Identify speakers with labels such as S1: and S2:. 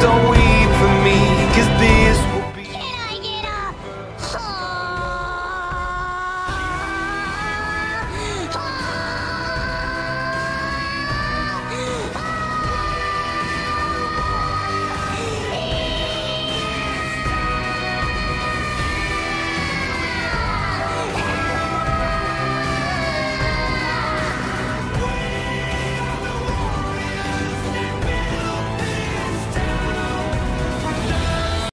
S1: don't we